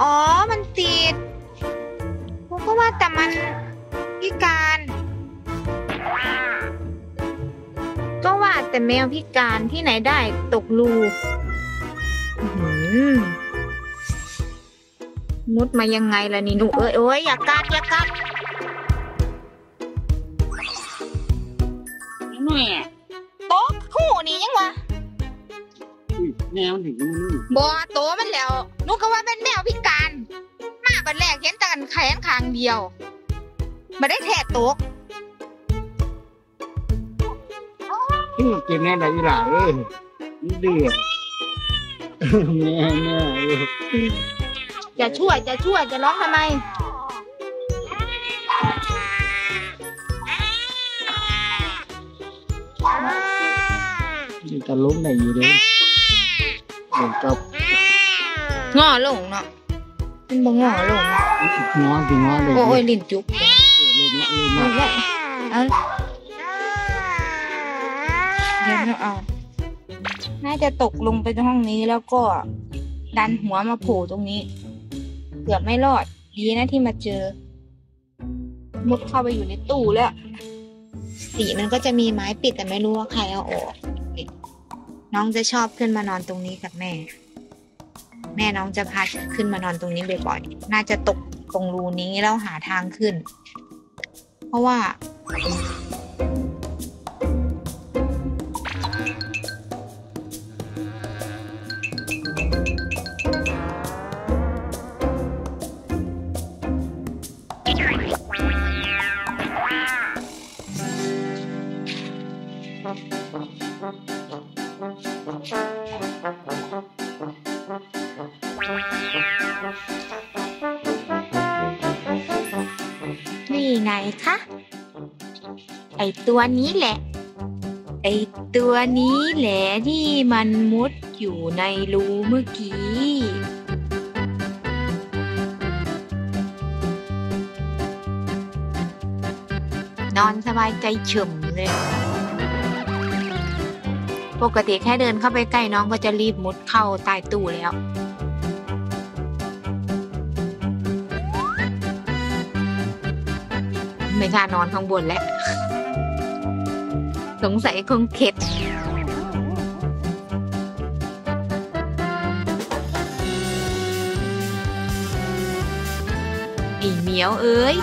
อ๋อ มันติดกูก็ว่าแต่มันพิการ ก็ว่าแต่แมวพิการที่ไหนได้ตกรูอื้อหือมุดมายังไงล่ะนี่หนูเอ้ยโอ้ยอย่ากัดอย่ากัดแม่ แม่มันถึงตรงนี้บอโตมันแล้วหนูก็ว่าเป็นแมวพิการ มาบัดแรกเห็นแต่กันแขนข้างเดียวมาได้แทะโต๊ะอื้อเก็บแน่ได้อีหล่าเอ้ยนี่เดือดแม่แม่เอ้ยจะช่วยจะช่วยจะร้องทำไมนี่จะล้มได้อยู่เลย เดี๋ยวกับงอลงเนาะมันบ่งอลงงอถึงงอเลยโอ้ยลิ้นจุกเริ่มละเริ่มเอาละไว้เอาเดี๋ยวเราเอาน่าจะตกลงไปในห้องนี้แล้วก็ดันหัวมาโผล่ตรงนี้ เกือบไม่รอดดีนะที่มาเจอ มุดเข้าไปอยู่ในตู้แล้ว สีมันก็จะมีไม้ปิดแต่ไม่รู้ว่าใครเอาออก น้องจะชอบขึ้นมานอนตรงนี้กับแม่ แม่น้องจะพาขึ้นมานอนตรงนี้บ่อยๆ น่าจะตกตรงรูนี้แล้วหาทางขึ้น เพราะว่า นี่ไงคะ ไอตัวนี้แหละ ไอตัวนี้แหละที่มันมุดอยู่ในรูเมื่อกี้นอนสบายใจเฉ่มเลย ปกติแค่เดินเข้าไปใกล้น้องก็จะรีบมุดเข้าใต้ตู้แล้ว ไม่กล้านอนข้างบนแล้ว สงสัยคงเข็ดไอเหมียวเอ้ย